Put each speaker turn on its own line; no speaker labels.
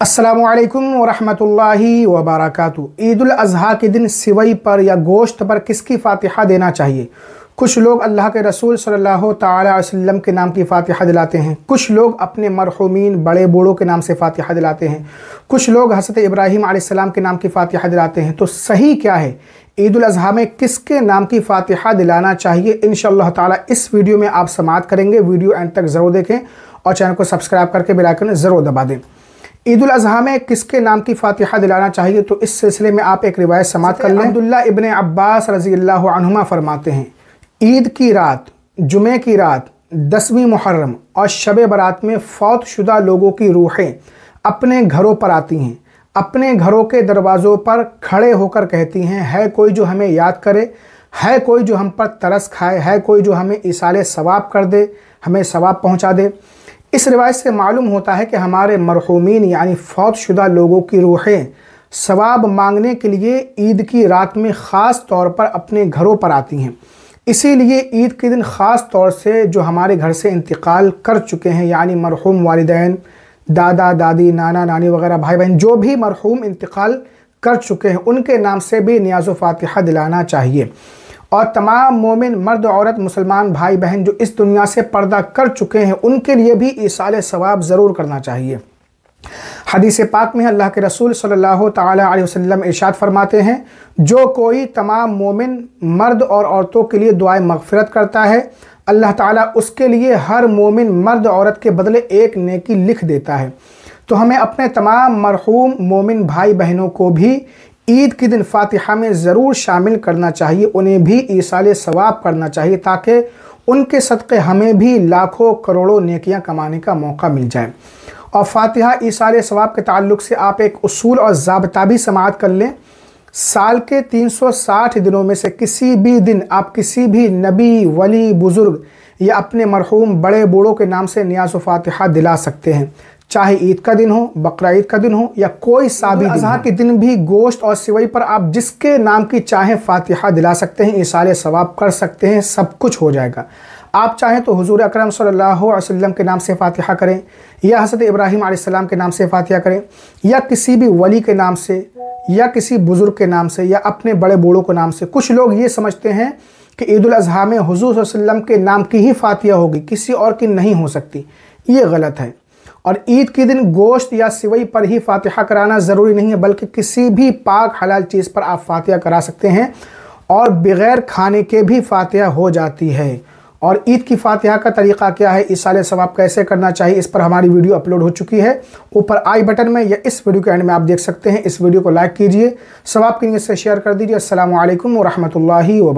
असलकम वरहमतुल्लाहि वबरकatuh ईद अज़हा के दिन सिवई पर या गोश्त पर किसकी फ़ातिहा देना चाहिए? कुछ लोग अल्लाह के रसूल सल्लल्लाहु अलैहि वसल्लम के नाम की फ़ातिहा दिलाते हैं। कुछ लोग अपने मरहुमीन बड़े बूढ़ों के नाम से फ़ातिहा दिलाते हैं। कुछ लोग हज़रत इब्राहीम आसमाम के नाम की फ़ातिहा दिलाते हैं। तो सही क्या है? ईद अज़हा में किसके नाम की फ़ातिहा दिलाना चाहिए? इन ताला इस वीडियो में आप समात करेंगे। वीडियो एंड तक ज़रूर देखें और चैनल को सब्सक्राइब करके बेलाइकन ज़रूर दबा दें। ईद उल अजहा में किसके नाम की फातिहा दिलाना चाहिए? तो इस सिलसिले में आप एक रिवायत समात कर लें। अब्दुल्ला इबन अब्बास रज़ी अल्लाह फरमाते हैं ईद की रात जुमे की रात दसवीं मुहर्रम और शब बारात में फौत शुदा लोगों की रूहें अपने घरों पर आती हैं अपने घरों के दरवाज़ों पर खड़े होकर कहती हैं है कोई जो हमें याद करे? है कोई जो हम पर तरस खाए? है कोई जो हमें इसाले सवाब कर दे? हमें सवाब पहुँचा दे? इस रिवायत से मालूम होता है कि हमारे मरहूमिन, यानी फौत शुदा लोगों की रूहें सवाब मांगने के लिए ईद की रात में ख़ास तौर पर अपने घरों पर आती हैं। इसीलिए ईद के दिन ख़ास तौर से जो हमारे घर से इंतकाल कर चुके हैं, यानी मरहूम वालदेन, दादा, दादी, नाना, नानी वगैरह भाई बहन जो भी मरहूम इंतकाल कर चुके हैं, उनके नाम से भी न्याज़ फ़ातिहा दिलाना चाहिए। और तमाम मोमिन मर्द औरत मुसलमान भाई बहन जो इस दुनिया से पर्दा कर चुके हैं, उनके लिए भी ईसाल सवाब ज़रूर करना चाहिए। हदीस पाक में अल्लाह के रसूल सल्लल्लाहु अलैहि वसल्लम इरशाद फरमाते हैं, जो कोई तमाम मोमिन मर्द और औरतों के लिए दुआ मगफरत करता है, अल्लाह ताला उसके लिए हर मोमिन मर्द औरत के बदले एक नेकी लिख देता है। तो हमें अपने तमाम मरहूम मोमिन भाई बहनों को भी ईद के दिन फातिहा में ज़रूर शामिल करना चाहिए, उन्हें भी ईसाल सवाब करना चाहिए ताकि उनके सदक़े हमें भी लाखों करोड़ों नेकियाँ कमाने का मौका मिल जाए। और फातिहा ईसाल सवाब के ताल्लुक से आप एक असूल और जबता भी समात कर लें। साल के 360 दिनों में से किसी भी दिन आप किसी भी नबी, वली, बुज़ुर्ग या अपने मरहूम बड़े बूढ़ों के नाम से न्याज फातिहा दिला सकते हैं। चाहे ईद का दिन हो बकरा ईद का दिन हो या कोई साबित अजहा के दिन भी गोश्त और सिवई पर आप जिसके नाम की चाहे फातिहा दिला सकते हैं इसाले सवाब कर सकते हैं सब कुछ हो जाएगा। आप चाहें तो हुजूर अकरम सल्लल्लाहु अलैहि वसल्लम के नाम से फातिहा करें या हज़रत इब्राहिम आसमाम के नाम से फातिहा करें या किसी भी वली के नाम से या किसी बुज़ुर्ग के नाम से या अपने बड़े बूढ़ों के नाम से। कुछ लोग ये समझते हैं कि ईद अजहा में हजूर वसल्लम के नाम की ही फातिहा होगी किसी और की नहीं हो सकती। ये गलत है। और ईद के दिन गोश्त या सिवई पर ही फातिहा कराना ज़रूरी नहीं है, बल्कि किसी भी पाक हलाल चीज़ पर आप फातिहा करा सकते हैं और बग़ैर खाने के भी फातिहा हो जाती है। और ईद की फातिहा का तरीक़ा क्या है, इस साल सवाब कैसे करना चाहिए, इस पर हमारी वीडियो अपलोड हो चुकी है। ऊपर आई बटन में या इस वीडियो के एंड में आप देख सकते हैं, इस वीडियो को लाइक कीजिए, सवाब की नीयत से शेयर कर दीजिए। असल वरहमल वर्क